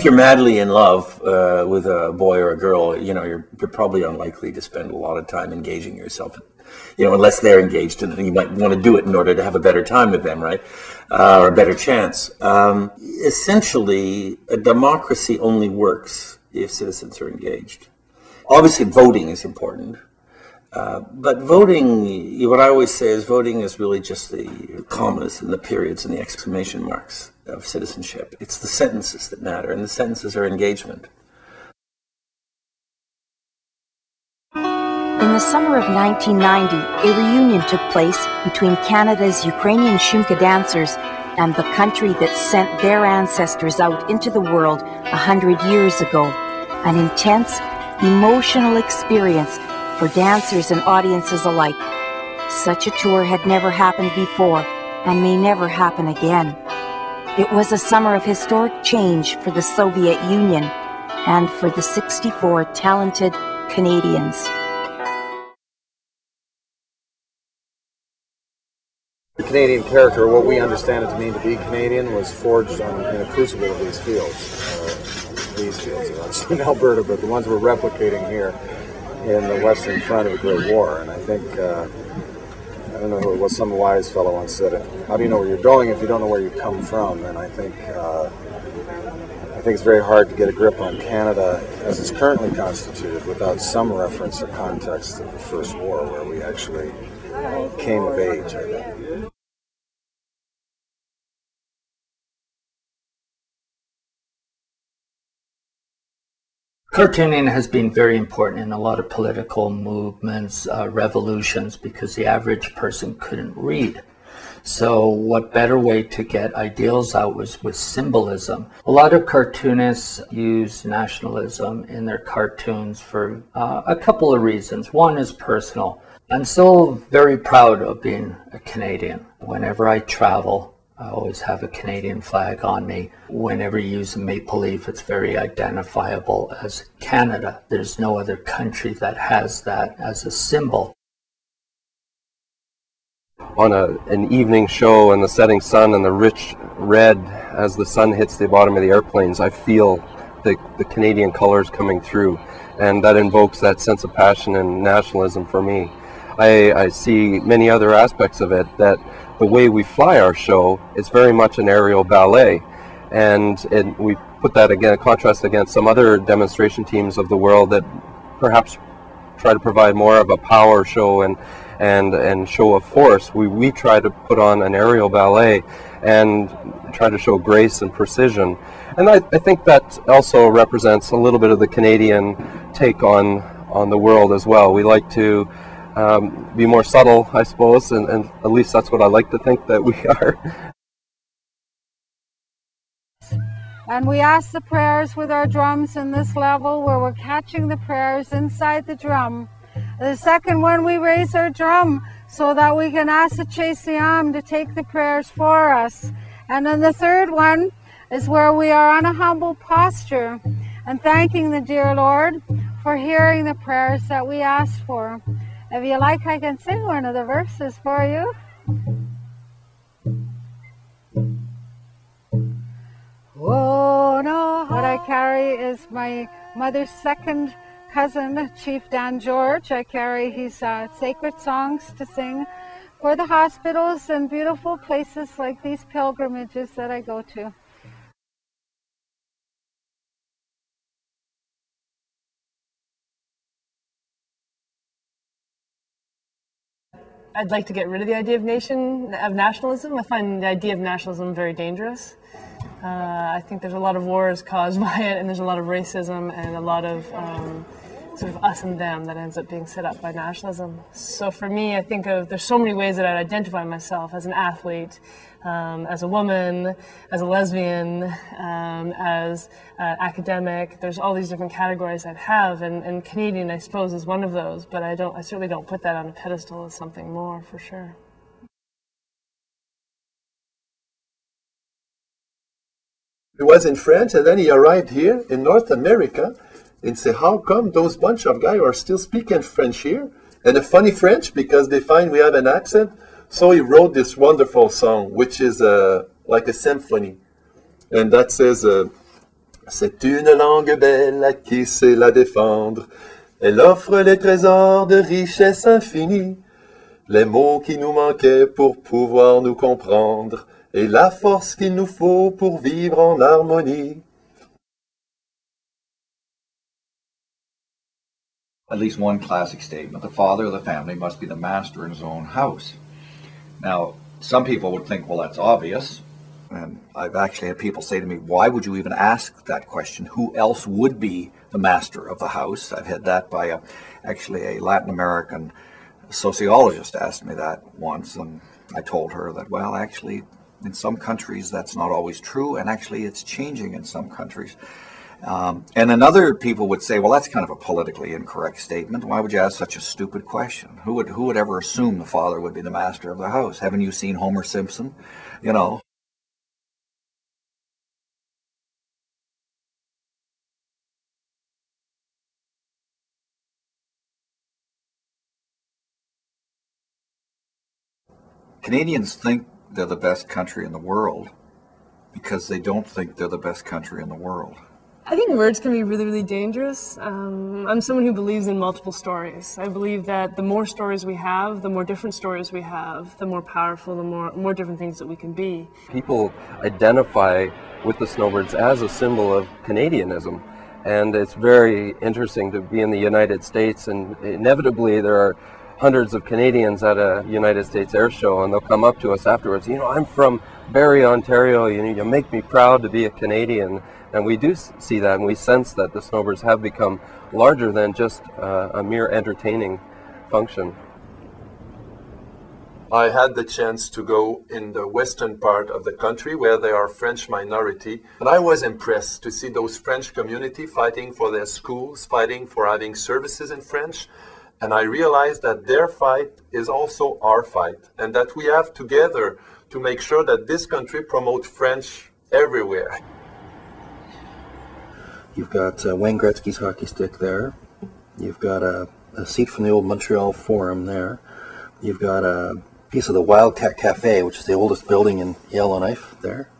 if you're madly in love uh, with a boy or a girl, you know, you're, you're probably unlikely to spend a lot of time engaging yourself, you know, unless they're engaged and you might want to do it in order to have a better time with them, right? Uh, or a better chance. Um, essentially, a democracy only works if citizens are engaged. Obviously, voting is important. Uh, but voting, what I always say is voting is really just the commas and the periods and the exclamation marks of citizenship. It's the sentences that matter, and the sentences are engagement. In the summer of 1990, a reunion took place between Canada's Ukrainian Shumka dancers and the country that sent their ancestors out into the world a hundred years ago. An intense, emotional experience for dancers and audiences alike. Such a tour had never happened before and may never happen again. It was a summer of historic change for the Soviet Union and for the 64 talented Canadians. The Canadian character, what we understand it to mean to be Canadian, was forged on, in a crucible of these fields. Uh, these fields, in Alberta, but the ones we're replicating here in the western front of the Great War. And I think, uh, I don't know who it was, some wise fellow once said it, how do you know where you're going if you don't know where you come from? And I think, uh, I think it's very hard to get a grip on Canada as it's currently constituted without some reference or context to the First War, where we actually came of age. Cartooning has been very important in a lot of political movements, uh, revolutions, because the average person couldn't read. So, what better way to get ideals out was with symbolism? A lot of cartoonists use nationalism in their cartoons for uh, a couple of reasons. One is personal. I'm still very proud of being a Canadian. Whenever I travel, I always have a Canadian flag on me. Whenever you use a maple leaf, it's very identifiable as Canada. There's no other country that has that as a symbol. On a, an evening show and the setting sun and the rich red as the sun hits the bottom of the airplanes, I feel the, the Canadian colors coming through. And that invokes that sense of passion and nationalism for me. I, I see many other aspects of it that the way we fly our show is very much an aerial ballet. And it, we put that again, contrast against some other demonstration teams of the world that perhaps try to provide more of a power show and and and show of force. We we try to put on an aerial ballet and try to show grace and precision. And I, I think that also represents a little bit of the Canadian take on on the world as well. We like to um, be more subtle, I suppose, and, and at least that's what I like to think that we are. And we ask the prayers with our drums in this level where we're catching the prayers inside the drum. The second one, we raise our drum so that we can ask the Chesiam to take the prayers for us. And then the third one is where we are on a humble posture and thanking the dear Lord for hearing the prayers that we asked for. If you like, I can sing one of the verses for you. Oh no! What I carry is my mother's second cousin, Chief Dan George. I carry his uh, sacred songs to sing for the hospitals and beautiful places like these pilgrimages that I go to. I'd like to get rid of the idea of nation of nationalism. I find the idea of nationalism very dangerous. Uh, I think there's a lot of wars caused by it, and there's a lot of racism and a lot of um, sort of us and them that ends up being set up by nationalism. So for me, I think of there's so many ways that I identify myself as an athlete, um, as a woman, as a lesbian, um, as uh, academic. There's all these different categories I'd have, and, and Canadian, I suppose, is one of those. But I don't, I certainly don't put that on a pedestal as something more, for sure. He was in France, and then he arrived here in North America and say, how come those bunch of guys are still speaking French here? And a funny French because they find we have an accent? So he wrote this wonderful song, which is uh, like a symphony. And that says, uh, C'est une langue belle qui sait la défendre. Elle offre les trésors de richesse infinie, les mots qui nous manquaient pour pouvoir nous comprendre, et la force qu'il nous faut pour vivre en harmonie. At least one classic statement. The father of the family must be the master in his own house. Now, some people would think, well, that's obvious. And I've actually had people say to me, why would you even ask that question? Who else would be the master of the house? I've had that by a, actually a Latin American sociologist asked me that once, and I told her that, well, actually, in some countries that's not always true, and actually it's changing in some countries. Um, and another people would say, well, that's kind of a politically incorrect statement. Why would you ask such a stupid question? Who would who would ever assume the father would be the master of the house? Haven't you seen Homer Simpson? You know. Canadians think they're the best country in the world because they don't think they're the best country in the world. I think words can be really, really dangerous. Um, I'm someone who believes in multiple stories. I believe that the more stories we have, the more different stories we have, the more powerful, the more more different things that we can be. People identify with the snowbirds as a symbol of Canadianism. And it's very interesting to be in the United States, and inevitably there are hundreds of Canadians at a United States air show, and they'll come up to us afterwards. You know, I'm from Barrie, Ontario. You know, you make me proud to be a Canadian. And we do see that, and we sense that the snowbirds have become larger than just uh, a mere entertaining function. I had the chance to go in the western part of the country where there are French minority, and I was impressed to see those French community fighting for their schools, fighting for having services in French, and I realized that their fight is also our fight, and that we have together to make sure that this country promotes French everywhere. You've got uh, Wayne Gretzky's hockey stick there. You've got a, a seat from the old Montreal Forum there. You've got a piece of the Wildcat Cafe, which is the oldest building in Yellowknife there.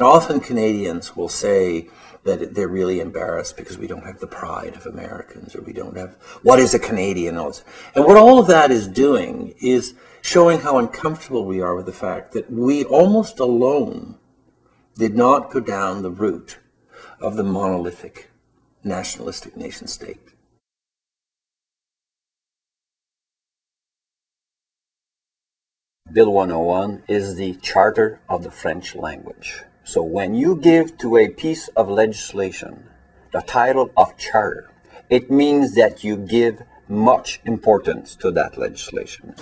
Often Canadians will say that they're really embarrassed because we don't have the pride of Americans or we don't have what is a Canadian. And what all of that is doing is showing how uncomfortable we are with the fact that we almost alone did not go down the route of the monolithic nationalistic nation state. Bill 101 is the charter of the French language. So when you give to a piece of legislation the title of charter, it means that you give much importance to that legislation.